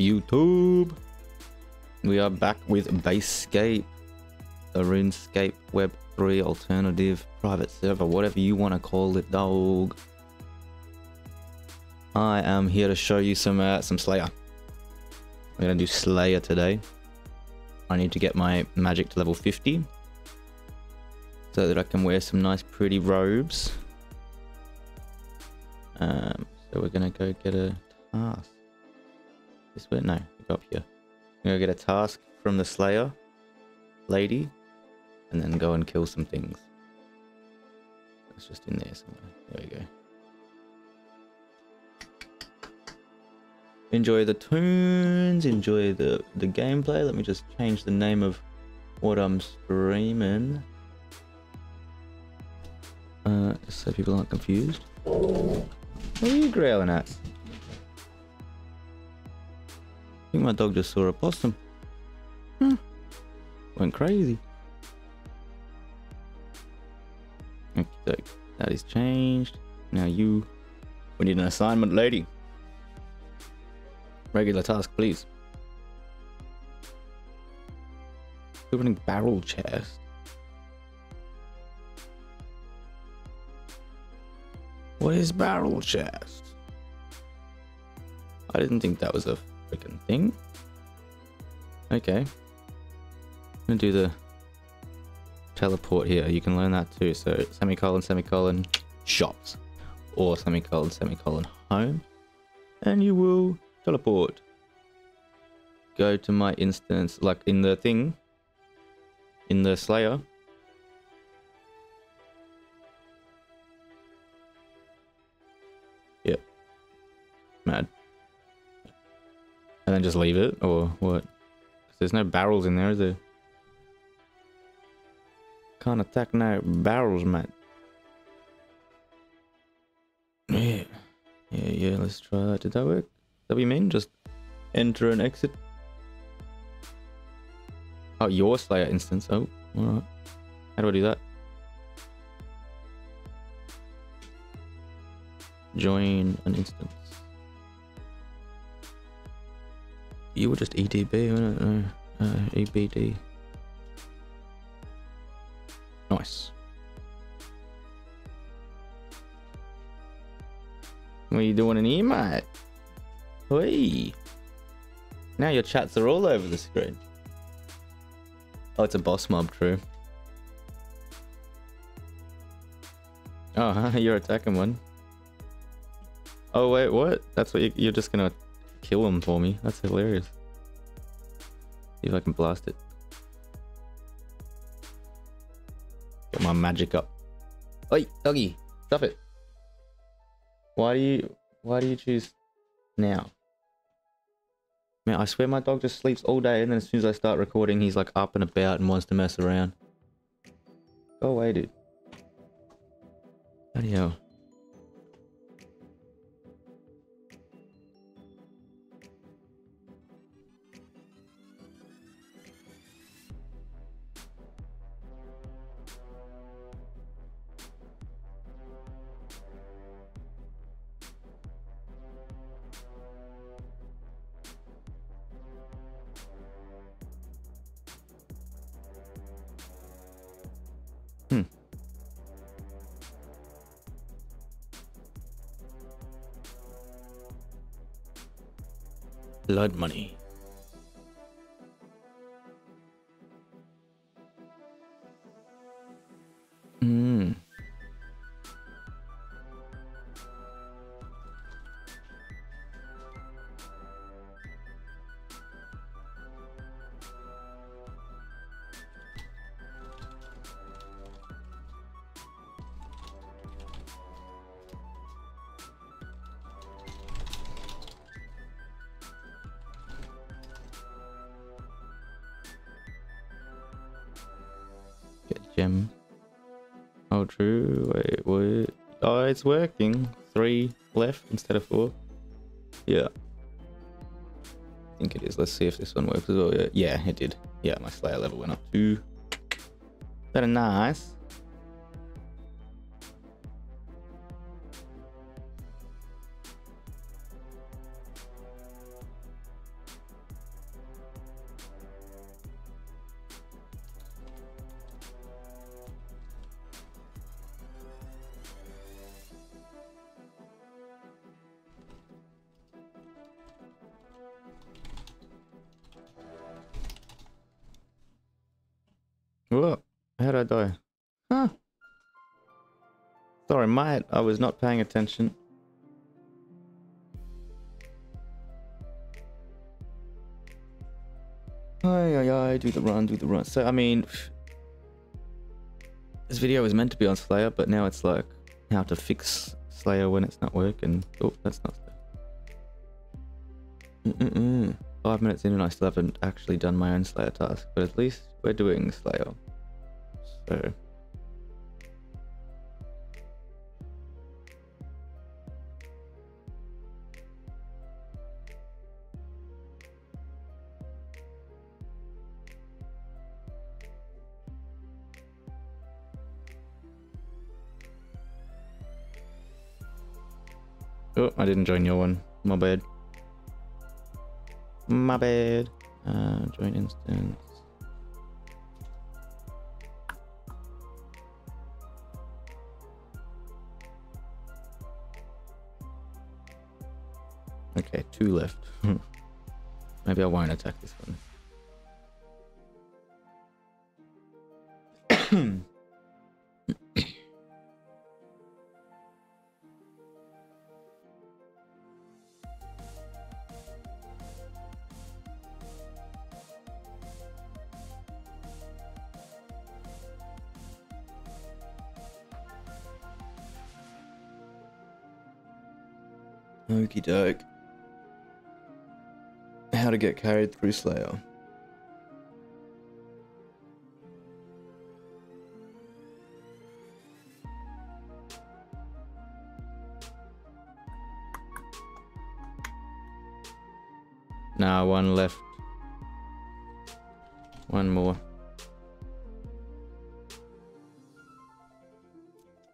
YouTube. We are back with Basescape, the RuneScape Web 3 alternative private server, whatever you want to call it, dog. I am here to show you some uh, some Slayer. We're gonna do Slayer today. I need to get my magic to level 50 so that I can wear some nice pretty robes. Um, so we're gonna go get a task. This way? No, go up here. I'm gonna get a task from the Slayer lady and then go and kill some things. It's just in there somewhere. There we go. Enjoy the tunes, enjoy the, the gameplay. Let me just change the name of what I'm streaming. Uh, so people aren't confused. What are you growling at? I think my dog just saw a possum. Hmm. Went crazy. Okay, that is changed. Now you, we need an assignment, lady. Regular task, please. Opening barrel chest. What is barrel chest? I didn't think that was a freaking thing. Okay. I'm gonna do the teleport here. You can learn that too. So semicolon, semicolon, shops. Or semicolon, semicolon, home. And you will teleport. Go to my instance, like in the thing, in the Slayer. And just leave it, or what? There's no barrels in there, is there? Can't attack no barrels, mate. Yeah. Yeah, yeah, let's try that. Did that work? that we mean? Just enter and exit? Oh, your Slayer instance. Oh, alright. How do I do that? Join an instance. You were just EDB, uh, uh, EBD. Nice. What are you doing in here, mate? Now your chats are all over the screen. Oh, it's a boss mob, true. Oh, you're attacking one. Oh, wait, what? That's what you, are just gonna kill him for me. That's hilarious. See if I can blast it. Get my magic up. Oi, doggy, stop it. Why do you, why do you choose now? Man, I swear my dog just sleeps all day and then as soon as I start recording, he's like up and about and wants to mess around. Go away, dude. Bloody hell. Blood money. It's working. Three left instead of four. Yeah. I think it is. Let's see if this one works as well. Yeah, it did. Yeah, my Slayer level went up two. Very nice. Was not paying attention. Aye, aye, aye, do the run, do the run. So, I mean, this video was meant to be on Slayer, but now it's like how to fix Slayer when it's not working. Oh, that's not Mm -mm. Five minutes in and I still haven't actually done my own Slayer task, but at least we're doing Slayer. So... I didn't join your one. My bad. My bad. Uh, join instance. Okay, two left. Maybe I won't attack this one. Get carried through Slayer. Nah, one left. One more.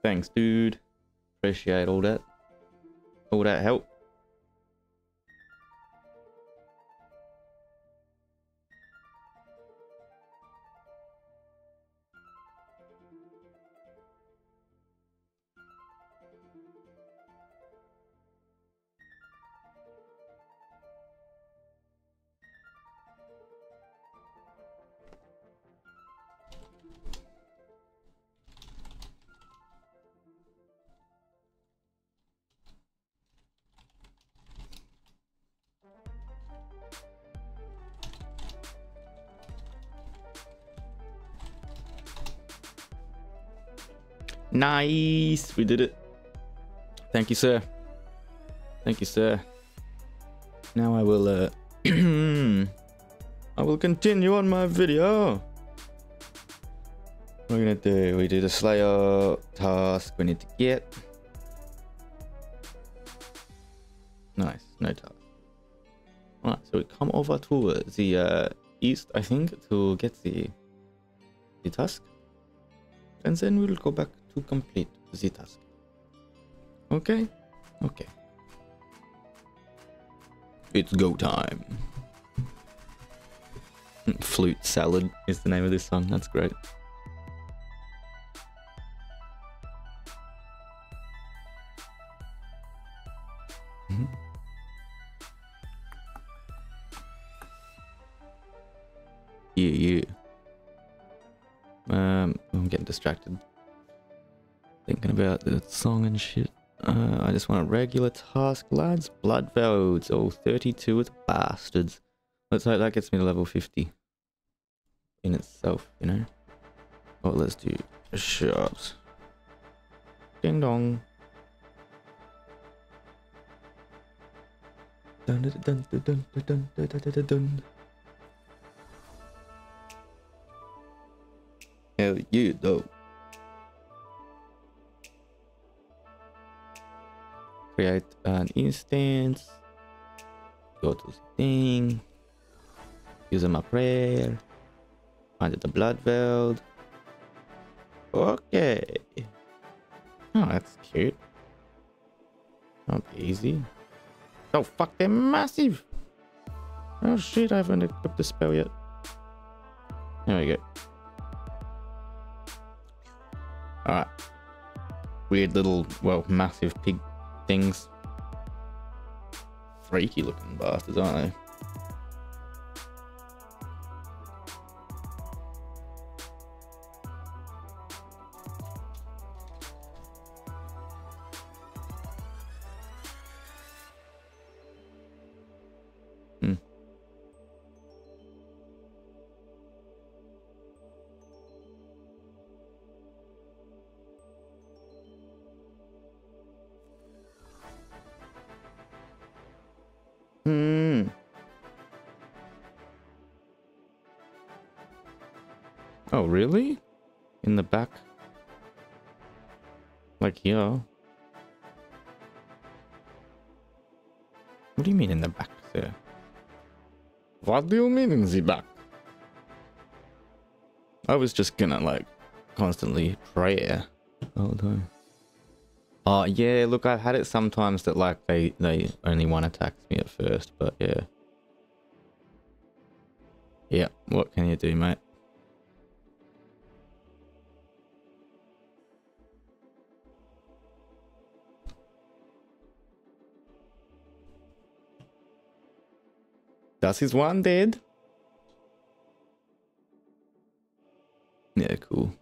Thanks, dude. Appreciate all that. Nice. We did it. Thank you, sir. Thank you, sir. Now I will, uh, I will continue on my video. What are we gonna do? We do the Slayer task we need to get. Nice, no task. Alright, so we come over to the uh, east, I think, to get the the task. And then we'll go back to complete the task. Okay? Okay. It's go time. Flute Salad is the name of this song. That's great. Mm -hmm. Yeah, yeah. Um, I'm getting distracted. Thinking about the song and shit. Uh, I just want a regular task, lads. Bloodvelds. Oh, 32 with bastards. Let's hope that gets me to level 50. In itself, you know? Oh, let's do shops. Ding dong. Dun dun dun dun dun dun dun dun dun. Hell yeah, though. Create an instance, go to the thing, use my prayer, find the bloodveld. Okay. Oh, that's cute. Not easy. Oh fuck, they're massive! Oh shit, I haven't equipped the spell yet. There we go. Alright. Weird little, well, massive pig things. Freaky looking bastards, aren't they? The back? I was just gonna like constantly pray the time. Oh yeah, look, I've had it sometimes that like they they only one attacks me at first, but yeah. Yeah, what can you do, mate? Das is one dead. Yeah, cool.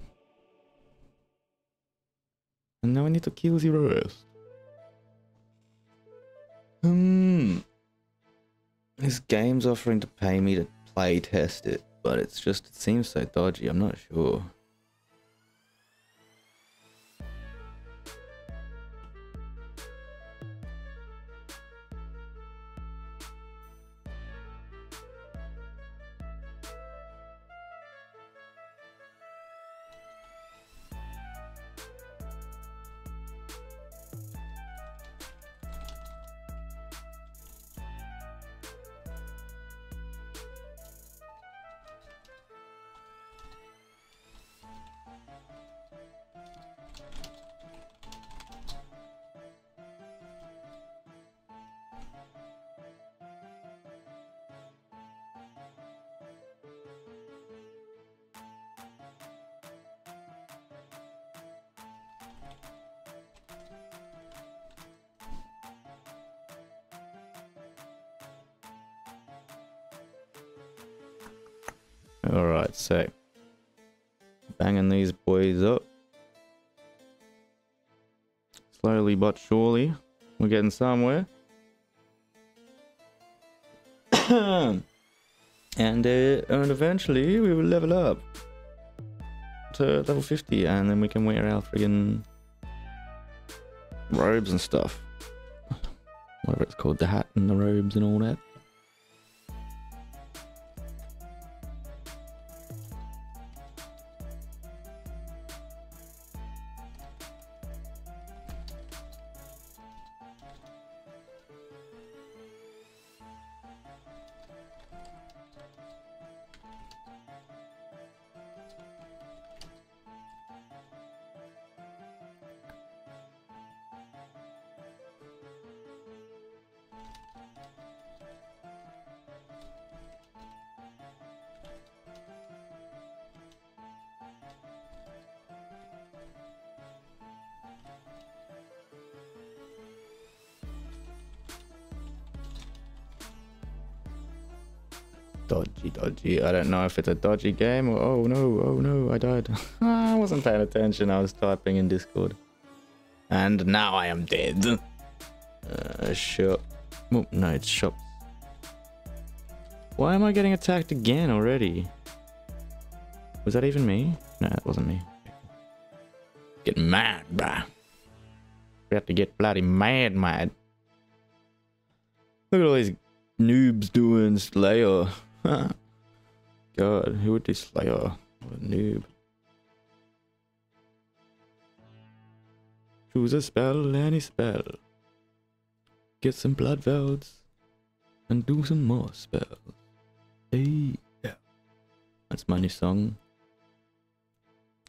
And now I need to kill the rest. Hmm. This game's offering to pay me to play test it, but it's just, it seems so dodgy, I'm not sure. Somewhere. and, uh, and eventually we will level up to level 50 and then we can wear our friggin' robes and stuff. Whatever it's called, the hat and the robes and all that. Dodgy. I don't know if it's a dodgy game or oh no, oh no, I died. I wasn't paying attention. I was typing in Discord. And now I am dead. Uh, shop. Oh, no, it's shops. Why am I getting attacked again already? Was that even me? No, that wasn't me. Get mad, bruh. We have to get bloody mad, mad. Look at all these noobs doing Slayer. God, who would do Slayer? What a noob. Choose a spell, any spell. Get some bloodvelds and do some more spells. Hey, yeah. That's my new song.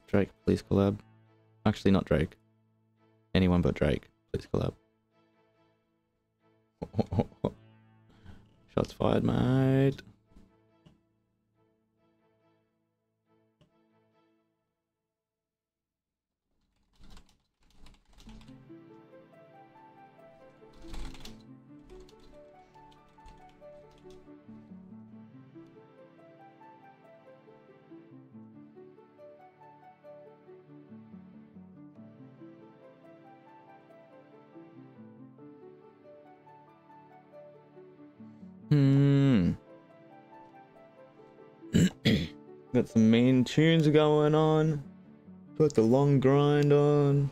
Drake, please collab. Actually, not Drake. Anyone but Drake, please collab. Shots fired, mate. Tunes going on. Put the long grind on.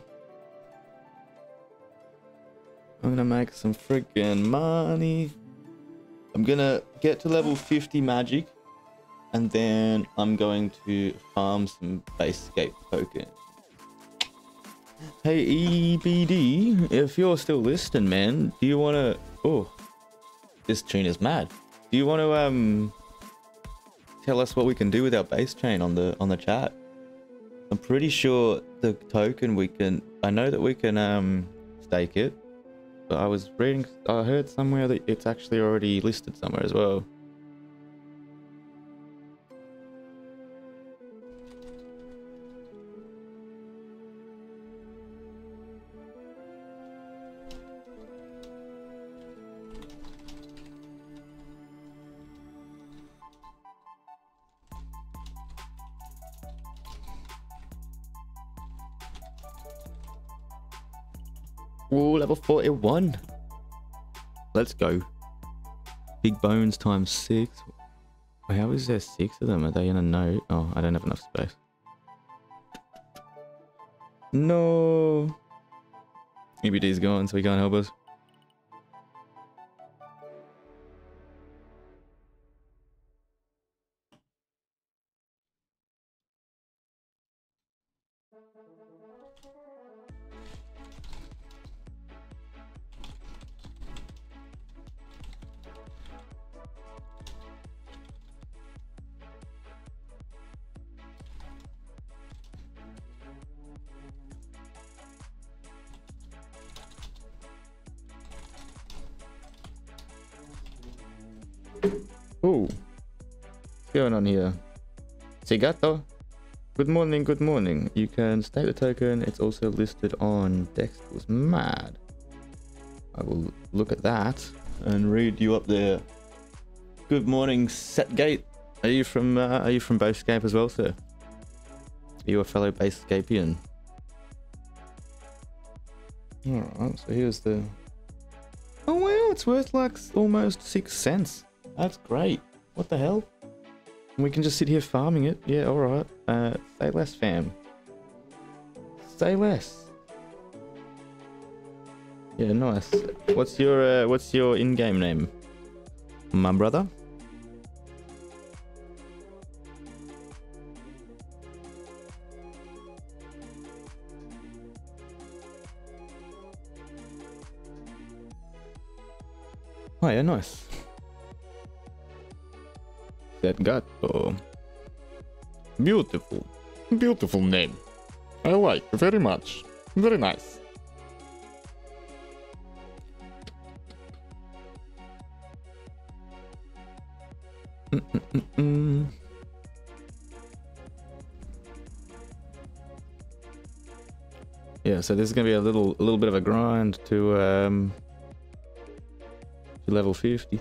I'm gonna make some freaking money. I'm gonna get to level 50 magic. and then I'm going to farm some Basescape tokens. Hey EBD, if you're still listening, man, do you want to? Oh, this tune is mad. Do you want to um tell us what we can do with our base chain on the on the chat? I'm pretty sure the token we can. I know that we can um stake it, but I was reading. I heard somewhere that it's actually already listed somewhere as well. Level 41. Let's go. Big bones times six. How is there six of them? Are they in a note? Oh, I don't have enough space. No. EBD's gone, so he can't help us. Here? Sigato. Good morning, good morning. You can stake the token. It's also listed on Dexter's Mad. I will look at that and read you up there. Good morning, Setgate. Are you from uh, Are you from Basescape as well, sir? Are you a fellow Basescapian? Alright, so here's the... Oh wow, it's worth like almost six cents. That's great. What the hell? We can just sit here farming it. Yeah, alright. Uh, say less, fam. Say less. Yeah, nice. What's your uh, what's your in-game name, my brother? Oh yeah, nice. That gato. Beautiful. Beautiful name. I like very much. Very nice. Mm. Yeah, so this is gonna be a little, a little bit of a grind to um to level 50.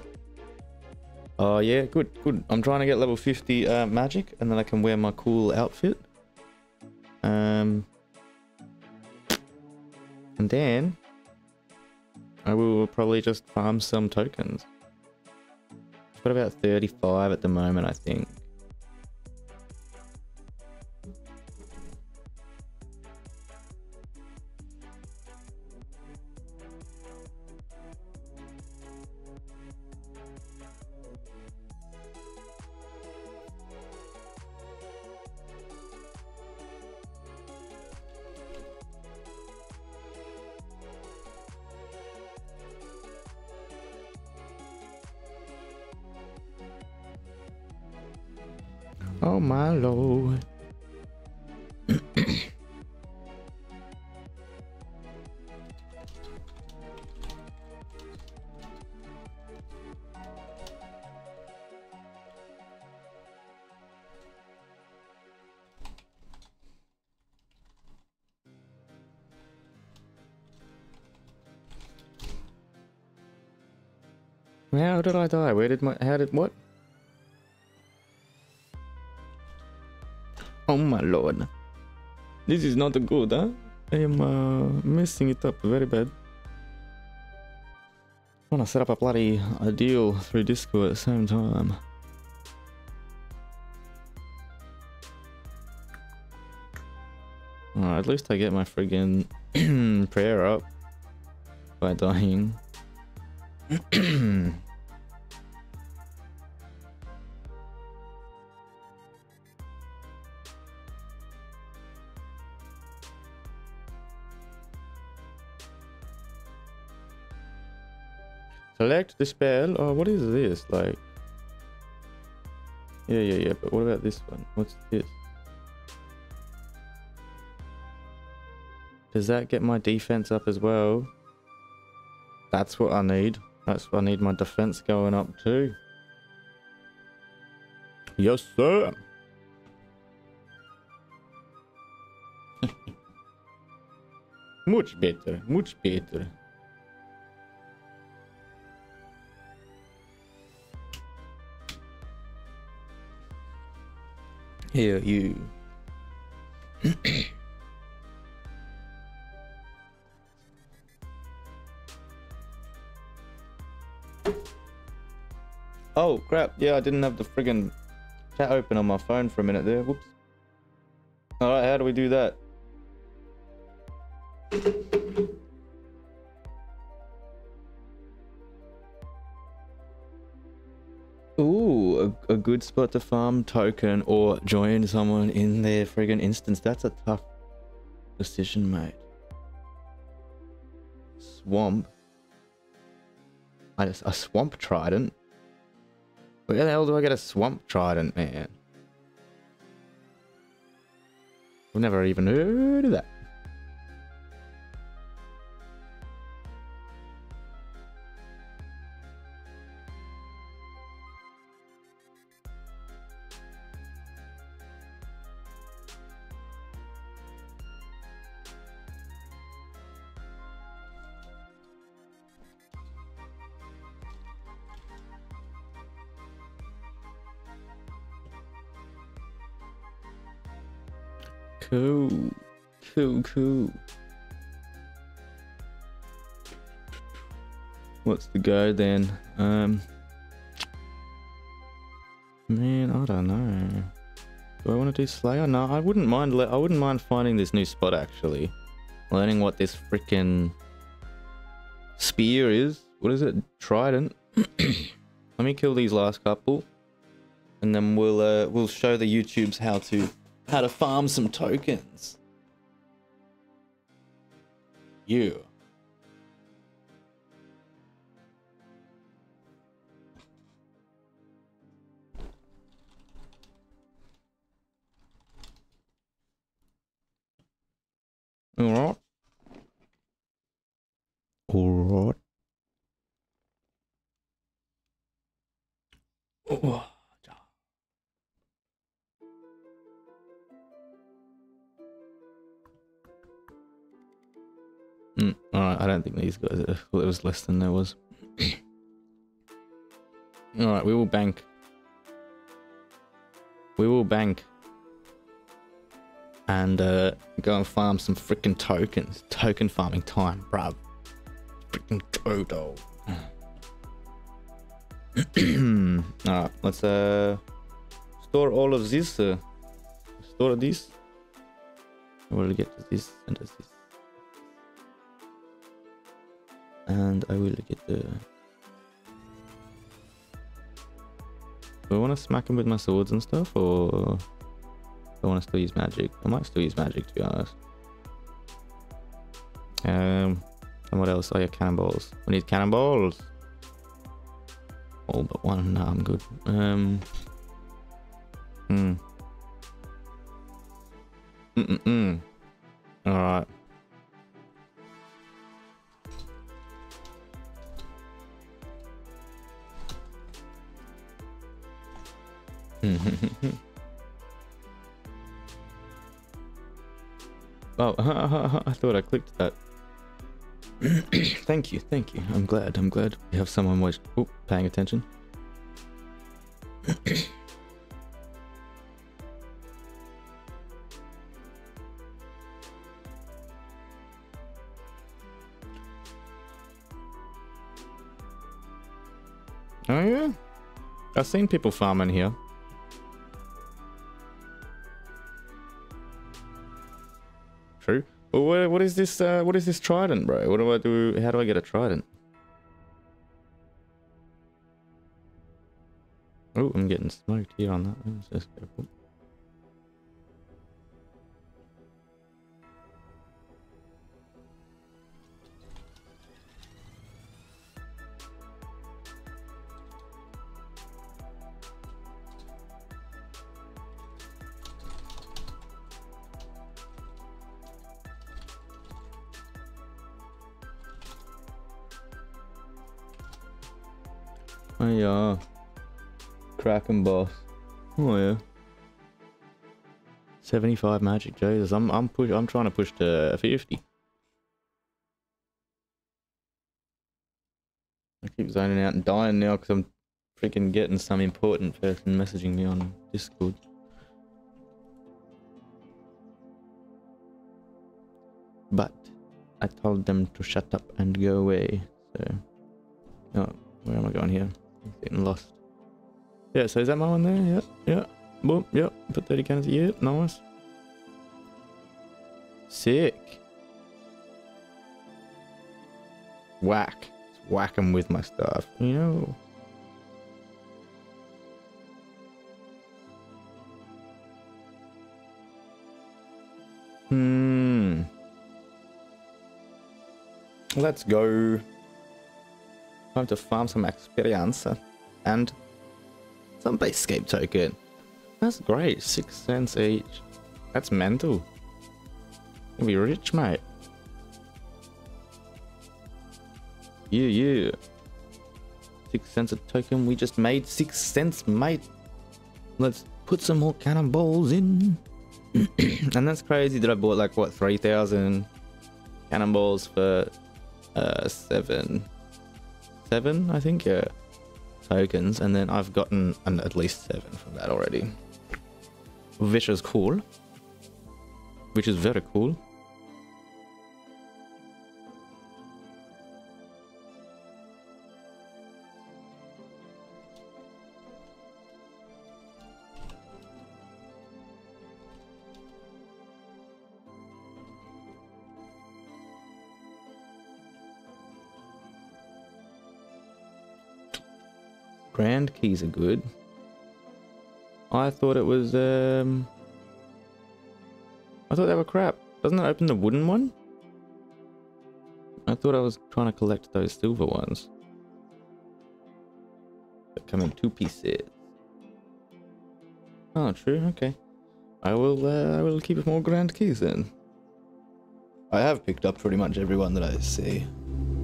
Oh yeah, good, good. I'm trying to get level 50 uh, magic, and then I can wear my cool outfit. Um, and then I will probably just farm some tokens. I've got about 35 at the moment, I think. Die? Where did my... How did... What? Oh my lord. This is not good, huh? I am uh, messing it up very bad. I wanna set up a bloody a deal through Discord at the same time. At least I get my friggin' prayer up by dying. Select the spell. Oh, what is this? Like. Yeah, yeah, yeah. But what about this one? What's this? Does that get my defense up as well? That's what I need. That's what I need my defense going up too. Yes, sir. much better, much better. Here, you. oh, crap. Yeah, I didn't have the friggin' chat open on my phone for a minute there. Whoops. Alright, how do we do that? A, a good spot to farm token or join someone in their friggin' instance. That's a tough decision, mate. Swamp. I just, a swamp trident? Where the hell do I get a swamp trident, man? I've never even heard of that. Cool. Cool, cool. What's the go then? Um Man, I don't know. Do I want to do Slayer? No, I wouldn't mind I wouldn't mind finding this new spot actually. Learning what this freaking spear is. What is it? Trident. Let me kill these last couple. And then we'll uh, we'll show the YouTubes how to how to farm some tokens. You. Alright. Alright. Oh. Mm, Alright, I don't think these guys are, it was less than there was. Alright, we will bank. We will bank. And uh, go and farm some freaking tokens. Token farming time, bruv. Freaking total. Alright, let's uh, store all of this. Uh, store this. We'll get to this and this and I will get the... Do I want to smack him with my swords and stuff, or I want to still use magic? I might still use magic, to be honest. Um, and what else? Oh yeah, cannonballs. We need cannonballs. All but one. No, I'm good. Um. Hmm. Mm mm oh, I thought I clicked that. thank you, thank you. I'm glad. I'm glad we have someone watch oh, paying attention. oh yeah, I've seen people farming here. What, what is this? Uh, what is this trident, bro? What do I do? How do I get a trident? Oh, I'm getting smoked here on that. Oh yeah. Kraken boss. Oh yeah. 75 magic Jesus. I'm I'm push I'm trying to push to 50. I keep zoning out and dying now because I'm freaking getting some important person messaging me on Discord. But I told them to shut up and go away. So, oh, where am I going here? Getting lost. Yeah, so is that my one there? Yeah, yeah. Boom, yeah. Put 30 cannons. Yeah, nice. Sick. Whack. Just whack 'em with my stuff. You know. Hmm. Let's go. Time to farm some experience and some base basescape token. That's great. Six cents each. That's mental. You'll be rich, mate. Yeah, yeah. Six cents a token. We just made six cents, mate. Let's put some more cannonballs in. and that's crazy that I bought like what 3,000 cannonballs for uh seven seven I think yeah tokens. And then I've gotten an, at least seven from that already. Which is cool. Which is very cool Grand keys are good. I thought it was, um... I thought they were crap. Doesn't it open the wooden one? I thought I was trying to collect those silver ones. They come in two pieces. Oh, true. Okay. I will. Uh, I will keep more grand keys then. I have picked up pretty much everyone that I see.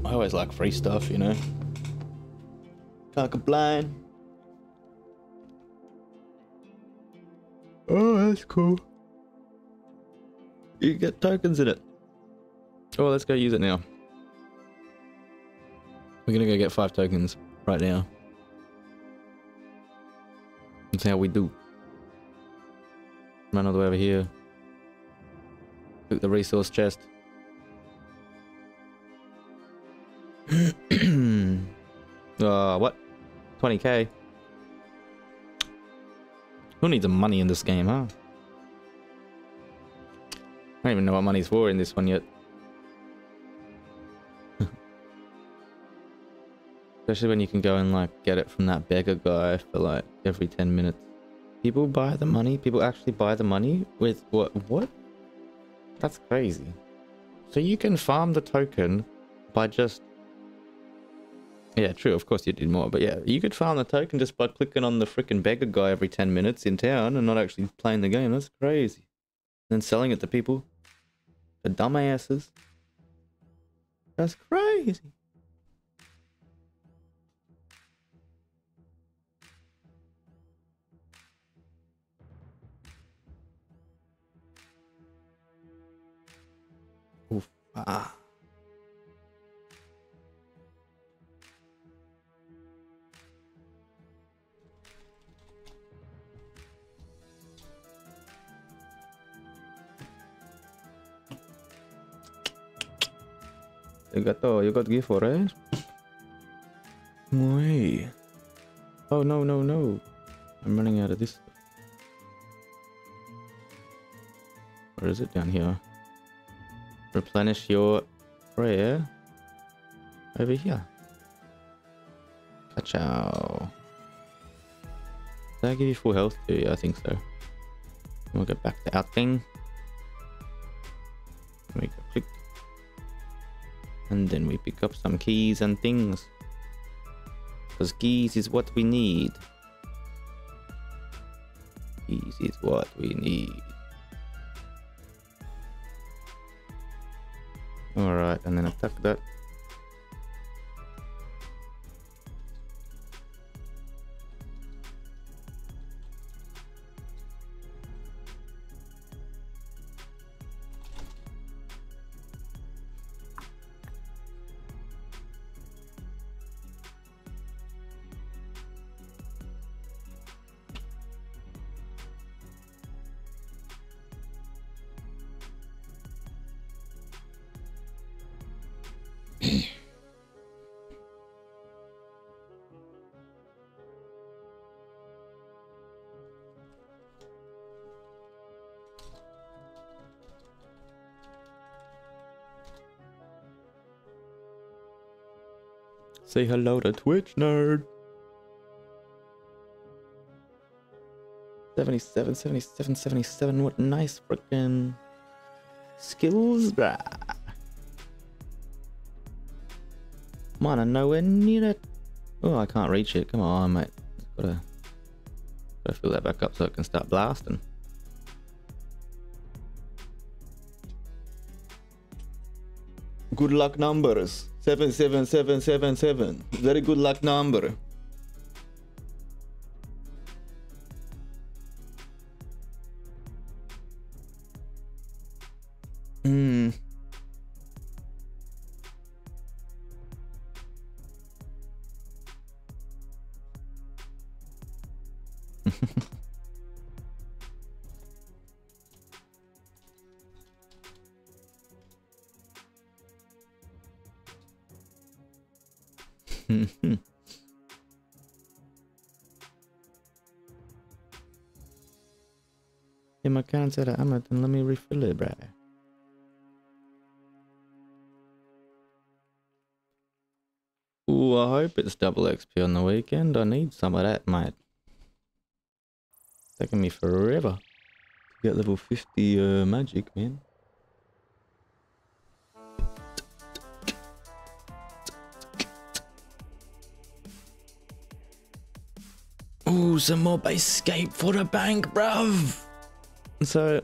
I always like free stuff, you know. Can't complain. Oh, that's cool. You get tokens in it. Oh, let's go use it now. We're gonna go get five tokens right now. Let's see how we do. Run all the way over here. Took the resource chest. uh, what? 20k? Who needs the money in this game, huh? I don't even know what money's for in this one yet. Especially when you can go and like get it from that beggar guy for like every 10 minutes. People buy the money? People actually buy the money with what? What? That's crazy. So you can farm the token by just... Yeah, true, of course you did more, but yeah, you could farm the token just by clicking on the freaking beggar guy every 10 minutes in town and not actually playing the game. That's crazy. And then selling it to people. The dumbasses. That's crazy. Oof. Ah. Got oh, you got gift for it? Wait. Oh no no no. I'm running out of this. Where is it down here? Replenish your prayer over here. Ka-chow. Did I give you full health too? Yeah, I think so. We'll get back to our thing. And then we pick up some keys and things. Because keys is what we need. Keys is what we need. Alright, and then attack that. Say hello to Twitch nerd. 77, 77, 77. What nice freaking skills, bruh. Mine are nowhere near it. Oh, I can't reach it. Come on, mate. Gotta, gotta fill that back up so it can start blasting. Good luck numbers. 77777. Very good luck number. Cannon's out of ammo, then let me refill it, bruh. Ooh, I hope it's double XP on the weekend. I need some of that, mate. Taking me forever to get level 50 uh, magic, man. Ooh, some more BaseScape for the bank, bruv. So,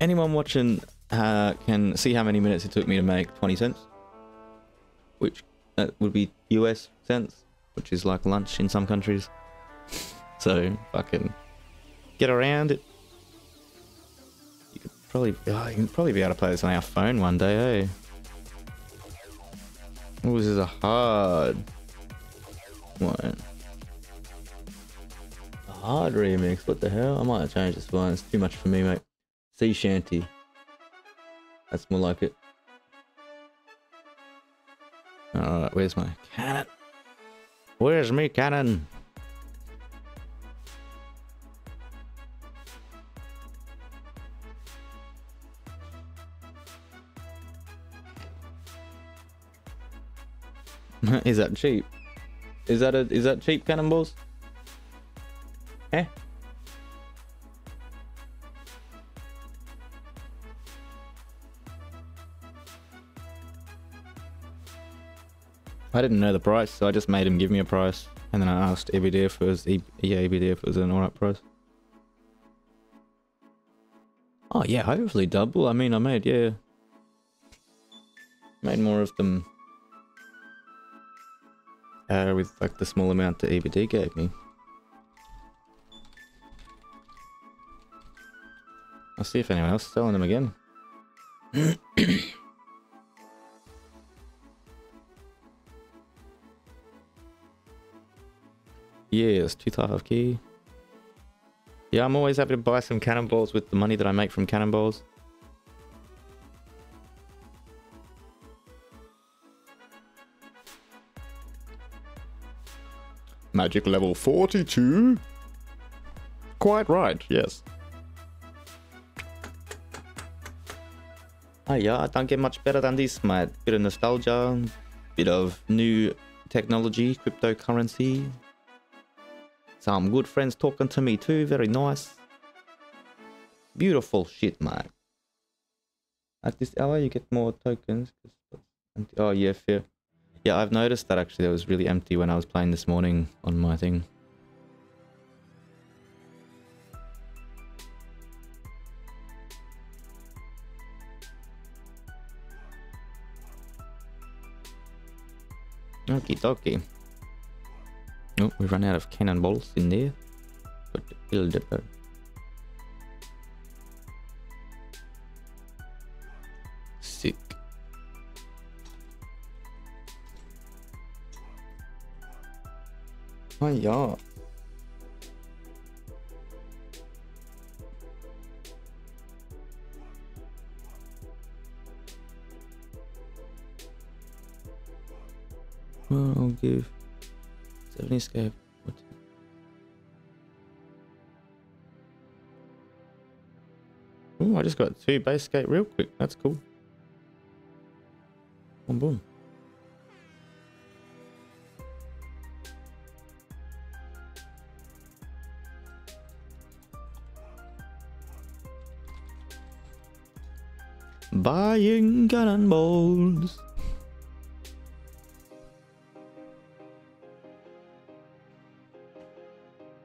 anyone watching uh, can see how many minutes it took me to make 20 cents, which uh, would be US cents, which is like lunch in some countries. so, fucking get around it. You could probably, oh, you can probably be able to play this on our phone one day, eh? Oh, this is a hard one. Hard remix. What the hell? I might have changed this one. It's too much for me, mate. Sea shanty. That's more like it. Alright, where's my cannon? Where's me cannon? is that cheap? Is that a is that cheap cannonballs? Eh? I didn't know the price, so I just made him give me a price, and then I asked EBD if it was e yeah, EBD if it was an alright price. Oh yeah, hopefully double. I mean, I made yeah, made more of them uh, with like the small amount that EBD gave me. I'll see if anyone else is selling them again. yes, two half key. Yeah, I'm always happy to buy some cannonballs with the money that I make from cannonballs. Magic level 42? Quite right, yes. Oh yeah, I don't get much better than this, mate. Bit of nostalgia, bit of new technology, cryptocurrency. Some good friends talking to me too, very nice. Beautiful shit, mate. At this hour, you get more tokens. Oh yeah, fair. Yeah, I've noticed that actually it was really empty when I was playing this morning on my thing. Okie dokie. Oh, we run out of cannonballs in there. Kill the bird. Sick. Oh yeah. Well, I'll give 70 escape. Ooh, I just got two BaseScape real quick. That's cool. Boom, boom. Buying cannonballs.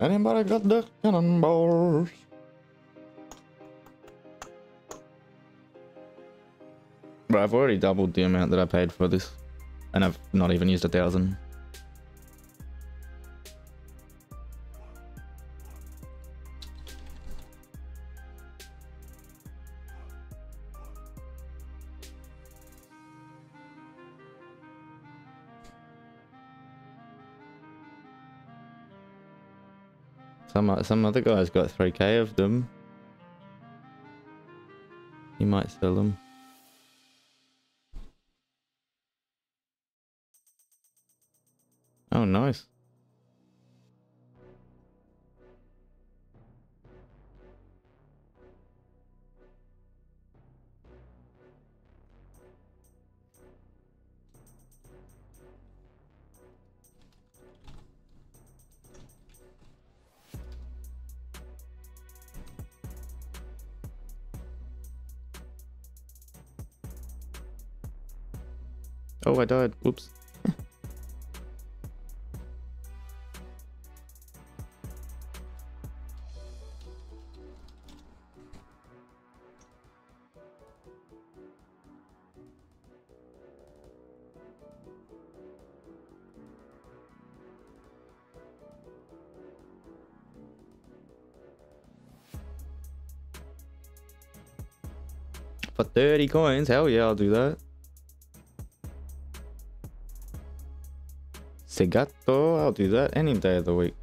Anybody got the cannonballs? But I've already doubled the amount that I paid for this. And I've not even used a thousand. Some some other guy's got 3k of them. He might sell them. Oh, nice. Oh, I died. Whoops. For 30 coins? Hell yeah, I'll do that. Segato, I'll do that any day of the week.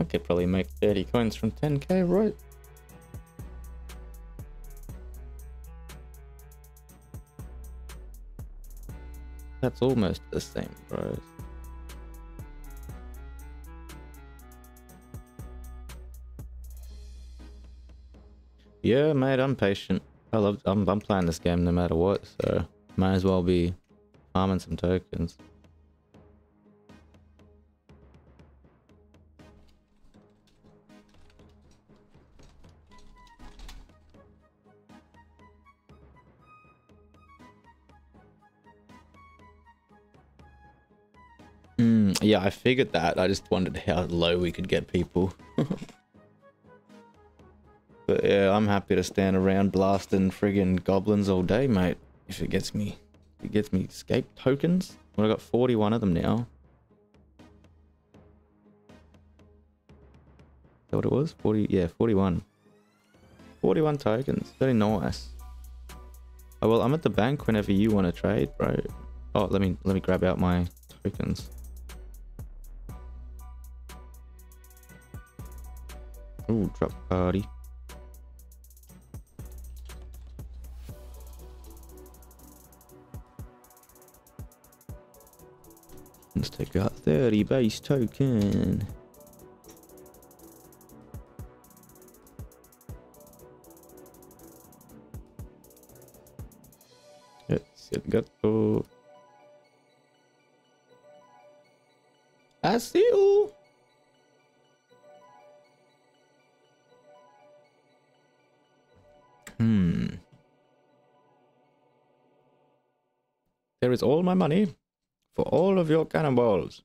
I could probably make 30 coins from 10k, right? That's almost the same, bro. Yeah, mate, I'm patient. I love. I'm, I'm playing this game no matter what, so might as well be farming some tokens. Mm, yeah, I figured that. I just wondered how low we could get people. but yeah, I'm happy to stand around blasting friggin' goblins all day, mate. If it gets me, it gets me escape tokens. Well, I got 41 of them now. Is that what it was? 40, yeah, 41. 41 tokens. Very nice. Oh well, I'm at the bank whenever you want to trade, bro. Oh, let me let me grab out my tokens. Ooh, drop party. Take out 30 base token. Let's go. I see you. Hmm. There is all my money for all of your cannonballs.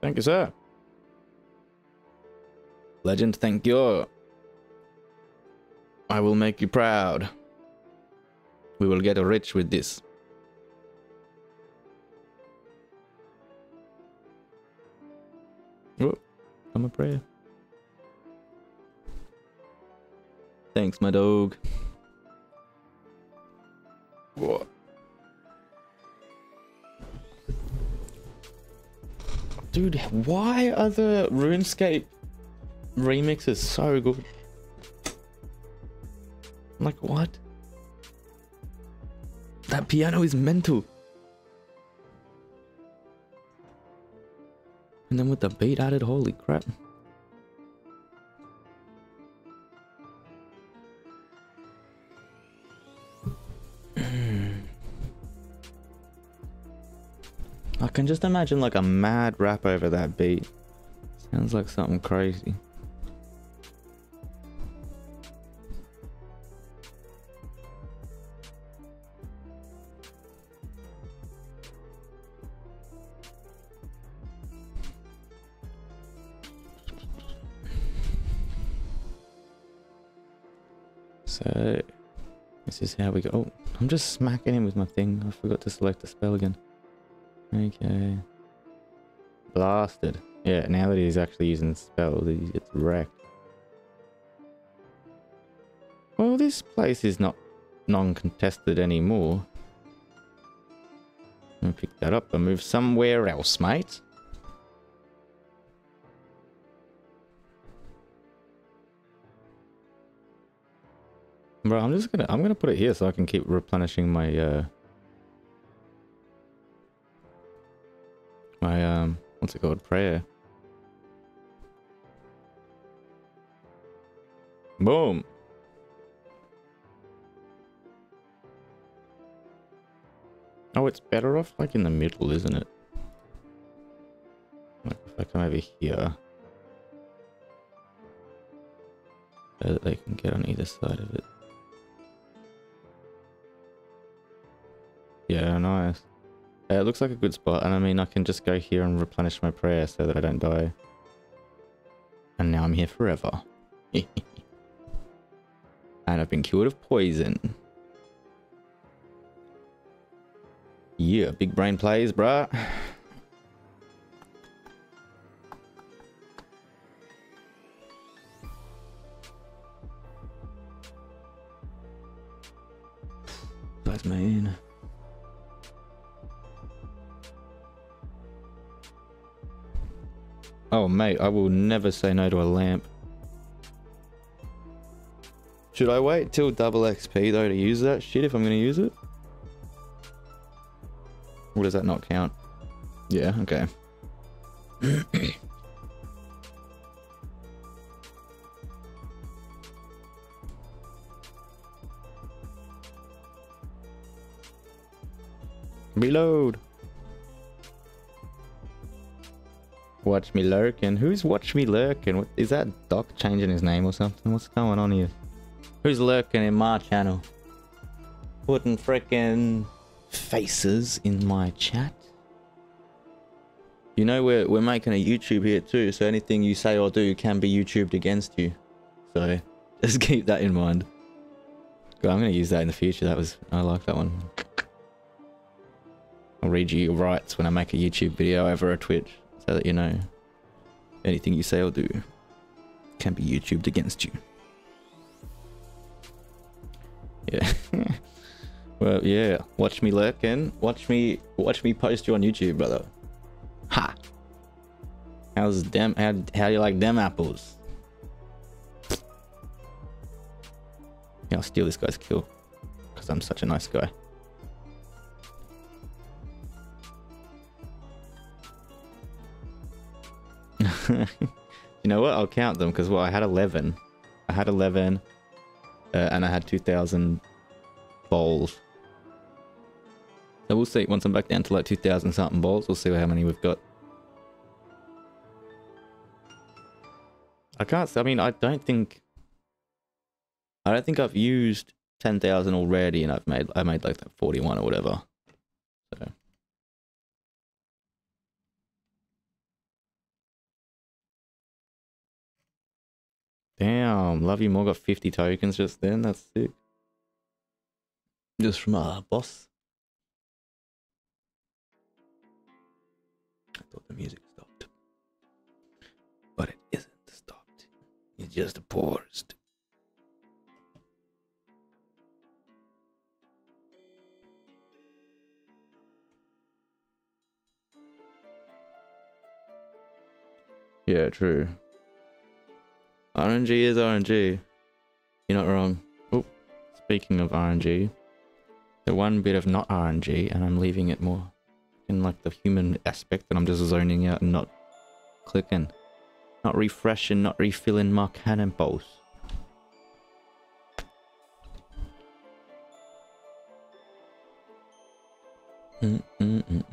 Thank you, sir. Legend, thank you. I will make you proud. We will get a rich with this. Oh, I'm a prayer. Thanks, my dog. What? Dude, why are the RuneScape remixes so good? Like, what? That piano is mental. And then with the beat added, holy crap. can just imagine like a mad rap over that beat. Sounds like something crazy. So, this is how we go. Oh, I'm just smacking him with my thing. I forgot to select the spell again. Okay. Blasted. Yeah, now that he's actually using spells, he gets wrecked. Well, this place is not non-contested anymore. I'll pick that up and move somewhere else, mate. Bro, I'm just gonna I'm gonna put it here so I can keep replenishing my uh my um what's it called? Prayer. Boom. Oh, it's better off like in the middle, isn't it? Like if I come over here. So that they can get on either side of it. Yeah, nice. Yeah, it looks like a good spot, and I mean, I can just go here and replenish my prayer so that I don't die. And now I'm here forever. and I've been cured of poison. Yeah, big brain plays, bruh. That's man. Oh, mate, I will never say no to a lamp. Should I wait till double XP though to use that shit if I'm going to use it? Or does that not count? Yeah, okay. Reload. Watch me lurking. Who's watch me lurking? Is that Doc changing his name or something? What's going on here? Who's lurking in my channel? Putting frickin' faces in my chat. You know we're we're making a YouTube here too, so anything you say or do can be YouTubed against you. So just keep that in mind. God, I'm gonna use that in the future. That was I like that one. I'll read you your rights when I make a YouTube video over a Twitch, so that you know anything you say or do can be YouTubed against you. Yeah. well, yeah. Watch me lurking. Watch me. Watch me post you on YouTube, brother. Ha. How's them? How how do you like them apples? Yeah, I'll steal this guy's kill because I'm such a nice guy. you know what? I'll count them because well, I had 11. I had 11 uh, and I had 2,000 bowls. So we'll see. Once I'm back down to like 2,000 something bowls, we'll see how many we've got. I can't. I mean, I don't think. I don't think I've used 10,000 already, and I've made I made like 41 or whatever. Damn, love you more got 50 tokens just then. That's sick. Just from our boss. I thought the music stopped. But it isn't stopped. It just paused. Yeah, true. RNG is RNG. You're not wrong. Oh, speaking of RNG, the one bit of not RNG, and I'm leaving it more in like the human aspect, and I'm just zoning out and not clicking, not refreshing, not refilling my cannonballs. -mm -mm -mm.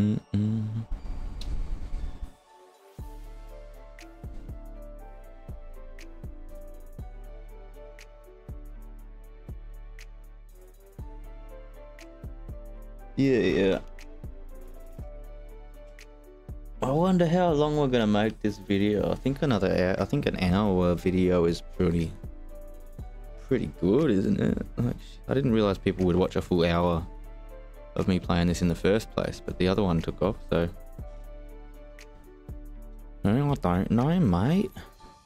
How long we're gonna make this video. I think another hour, I think an hour video is pretty pretty good, isn't it? Like, I didn't realize people would watch a full hour of me playing this in the first place, but the other one took off, so. I don't know, mate.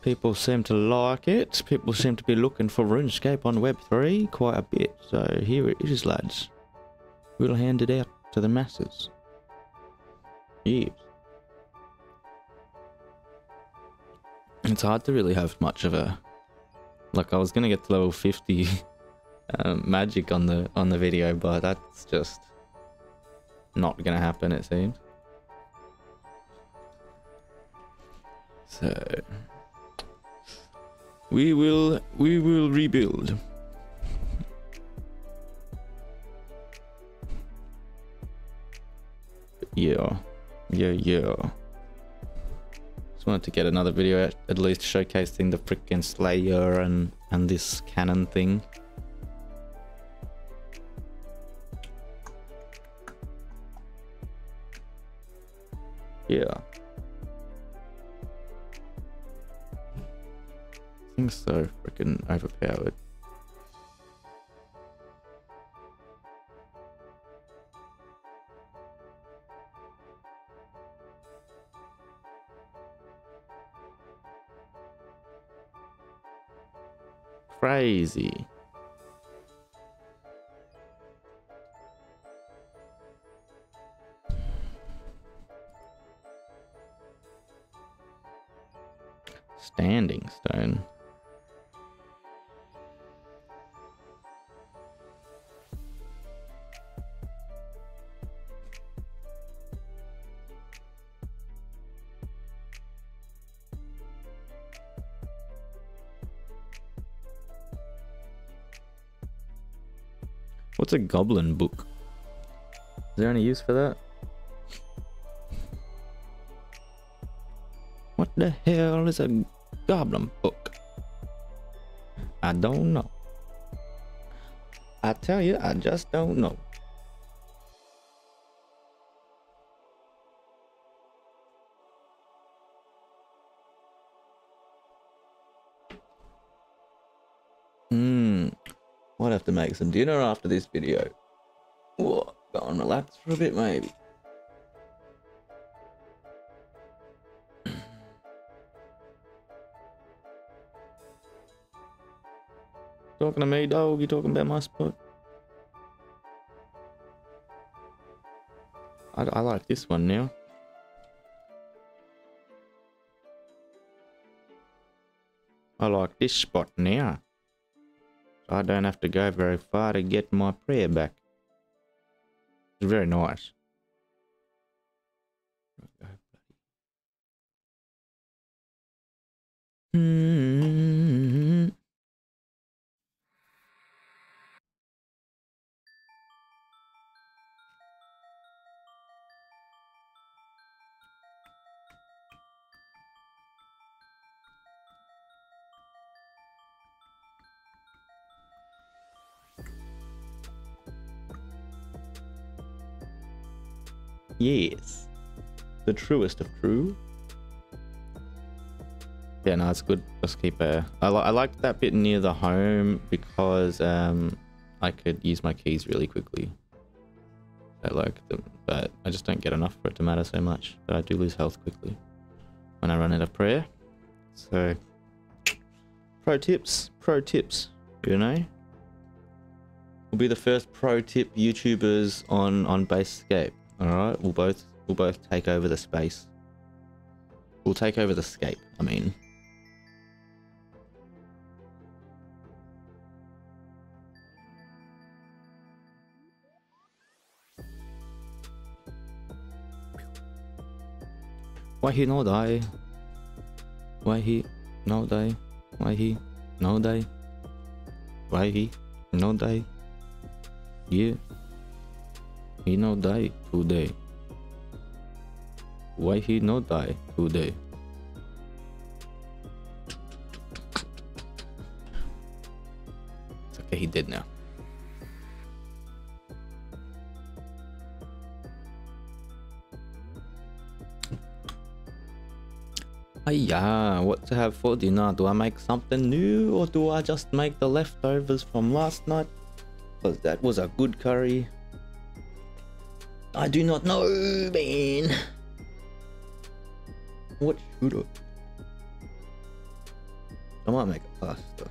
People seem to like it. People seem to be looking for RuneScape on Web3 quite a bit, so here it is, lads. We'll hand it out to the masses. Yes. It's hard to really have much of a like I was gonna get to level 50 um, magic on the on the video, but that's just not gonna happen. It seems. So we will we will rebuild. Yeah, yeah, yeah. Wanted to get another video at, at least showcasing the freaking Slayer and and this cannon thing. Yeah. Things so freaking overpowered. Crazy. What's a goblin book? Is there any use for that? What the hell is a goblin book? I don't know. I tell you, I just don't know. To make some dinner after this video. What? Go and relax for a bit, maybe. Talking to me, dog? You talking about my spot? I, I like this one now. I like this spot now. I don't have to go very far to get my prayer back. It's very nice. Hmm. Yes. The truest of true. Yeah, no, it's good. Just keep a. I, li I liked that bit near the home because um, I could use my keys really quickly. I like them, but I just don't get enough for it to matter so much. But I do lose health quickly when I run out of prayer. So, pro tips, pro tips, you know. We'll be the first pro tip YouTubers on on BaseScape. All right, we'll both we'll both take over the space. We'll take over the scape. I mean. Why he no die? Why he no die? Why he no die? Why he no die? Yeah. He not die today. Why he not die today? Okay, he did now. yeah, what to have for dinner? Do I make something new or do I just make the leftovers from last night? Because that was a good curry. I do not know, man. What should I? I might make a pasta.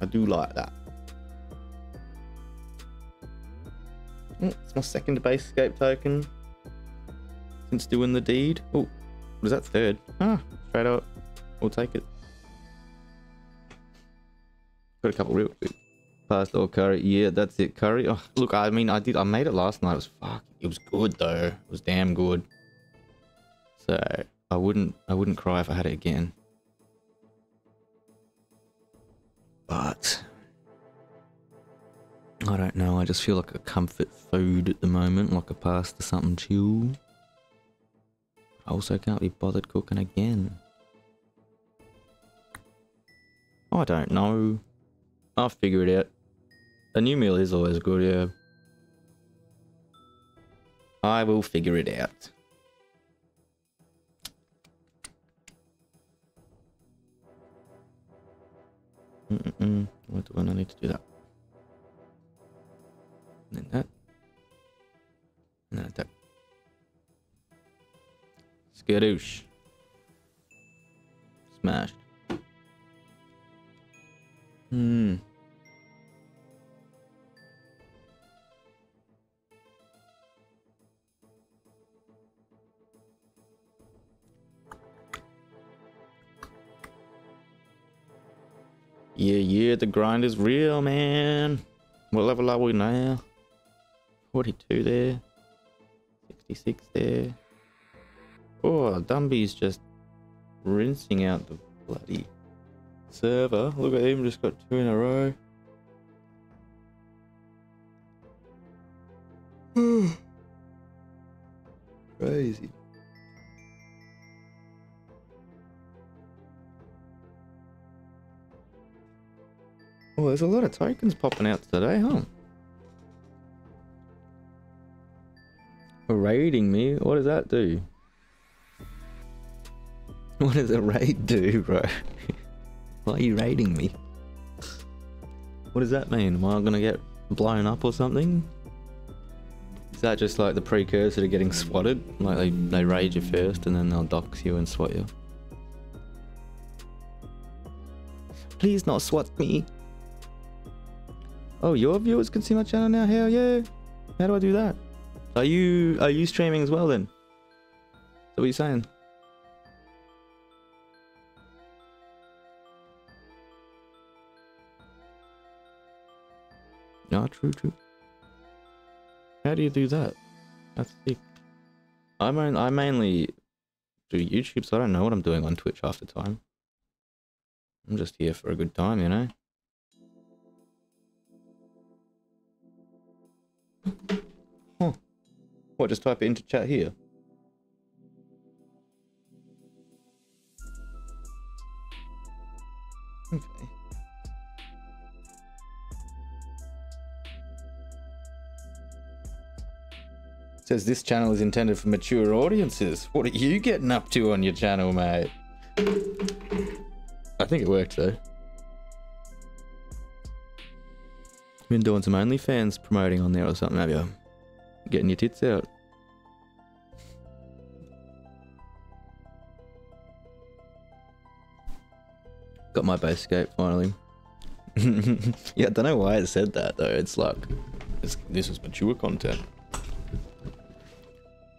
I do like that. Mm, it's my second BaseScape token since doing the deed. Oh, was that third? Ah, straight up. We'll take it. Got a couple real quick. Pasta or curry. Yeah, that's it. Curry. Oh, look, I mean, I did. I made it last night. It was fuck. It was good though. It was damn good. So I wouldn't. I wouldn't cry if I had it again. But I don't know. I just feel like a comfort food at the moment, like a pasta, something chill. I also can't be bothered cooking again. I don't know. I'll figure it out. A new meal is always good, yeah. I will figure it out. Mm -mm -mm. What do I need to do that? And then that. And then that. Skadoosh. Smashed. Hmm. Yeah, yeah, the grind is real, man. What level are we now? 42 there. 66 there. Oh, Dumby's just rinsing out the bloody server. Look at him, just got two in a row. Crazy. Oh, there's a lot of tokens popping out today, huh? Raiding me? What does that do? What does a raid do, bro? Why are you raiding me? What does that mean? Am I gonna get blown up or something? Is that just like the precursor to getting swatted? Like they, they raid you first and then they'll dox you and swat you? Please not swat me. Oh, your viewers can see my channel now? Hell yeah. How do I do that? Are you are you streaming as well then? What you're saying? No, true, true. How do you do that? That's sick. I main, I mainly do YouTube, so I don't know what I'm doing on Twitch half the time. I'm just here for a good time, you know? Huh. What, just type it into chat here? Okay. Says this channel is intended for mature audiences. What are you getting up to on your channel, mate? I think it worked though. Been doing some OnlyFans promoting on there or something, have you? Getting your tits out. Got my BaseScape finally. yeah, I don't know why it said that though. It's like, it's, this is mature content.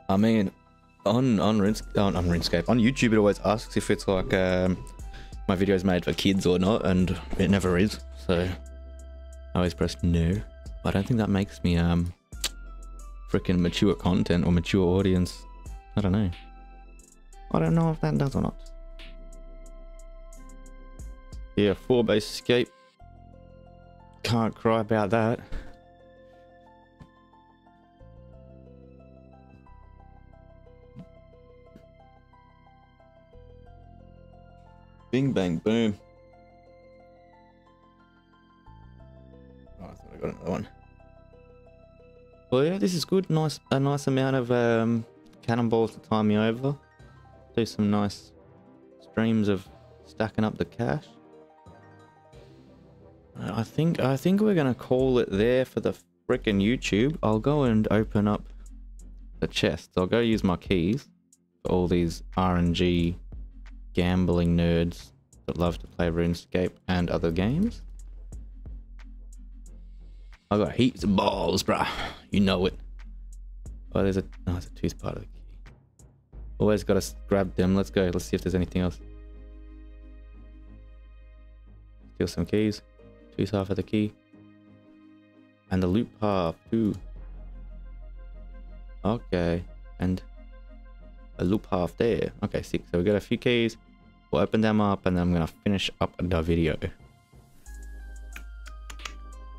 I mean, on on, Rins on on RuneScape, on YouTube, it always asks if it's like um, my video's made for kids or not, and it never is. So I always press no. I don't think that makes me um freaking mature content or mature audience. I don't know. I don't know if that does or not. Yeah, four BaseScape. Can't cry about that. Bing bang boom. I got another one. Well, yeah, this is good. Nice, a nice amount of um, cannonballs to time me over. do some nice streams of stacking up the cash. I think I think we're gonna call it there for the frickin' YouTube. I'll go and open up the chest. I'll go use my keys for all these RNG gambling nerds that love to play RuneScape and other games. I got heaps of balls, bruh. You know it. Oh, there's a no, there's a tooth part of the key. Always gotta grab them. Let's go. Let's see if there's anything else. Steal some keys. Tooth half of the key. And the loop half too. Okay. And a loop half there. Okay, six. So we got a few keys. We'll open them up and then I'm gonna finish up the video.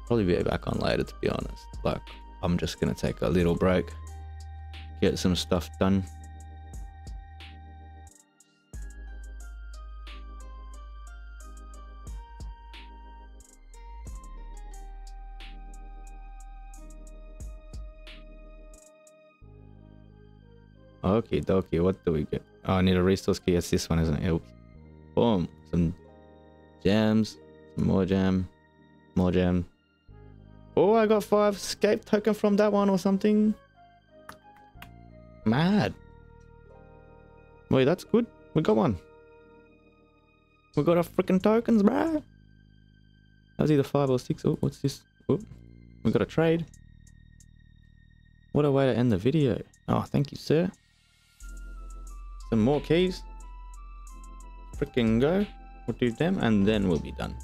Probably be back on later to be honest. Like I'm just gonna take a little break. Get some stuff done. Okay, dokie, what do we get? Oh, I need a resource key. It's this one, isn't it? Oops. Boom. Some gems. Some more gem. More gem. Oh, I got five escape token from that one or something. Mad. Wait, that's good. We got one. We got our freaking tokens, bruh. That was either five or six. Oh, what's this? Oh, we got a trade. What a way to end the video. Oh, thank you, sir. Some more keys. Freaking go. We'll do them and then we'll be done.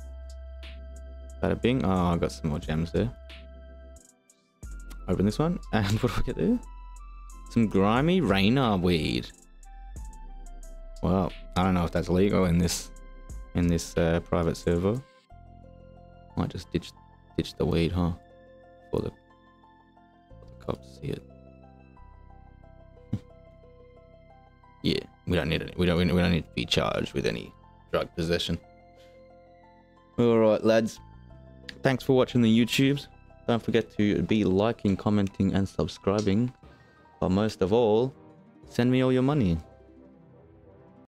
Bada bing. Oh, I got some more gems there. Open this one. And what do I get there? Some grimy ranarr weed. Well, I don't know if that's legal in this in this uh, private server. Might just ditch ditch the weed, huh? For the, the cops see it. yeah, we don't need. We don't. We don't need to be charged with any drug possession. All right, lads. Thanks for watching the YouTubes. Don't forget to be liking, commenting, and subscribing. But most of all, send me all your money.